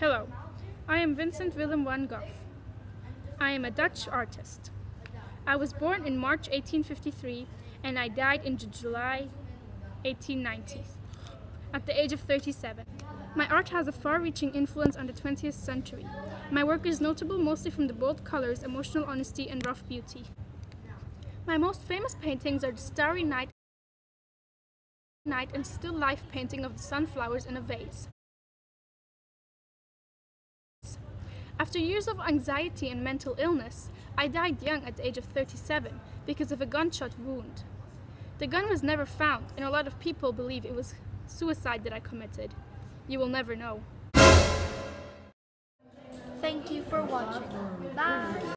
Hello, I am Vincent Willem van Gogh. I am a Dutch artist. I was born in March 1853 and I died in July 1890 at the age of 37. My art has a far-reaching influence on the 20th century. My work is notable mostly from the bold colors, emotional honesty, and rough beauty. My most famous paintings are the Starry Night, night and still life painting of the sunflowers in a vase. After years of anxiety and mental illness, I died young at the age of 37 because of a gunshot wound. The gun was never found, and a lot of people believe it was suicide that I committed. You will never know. Thank you for watching.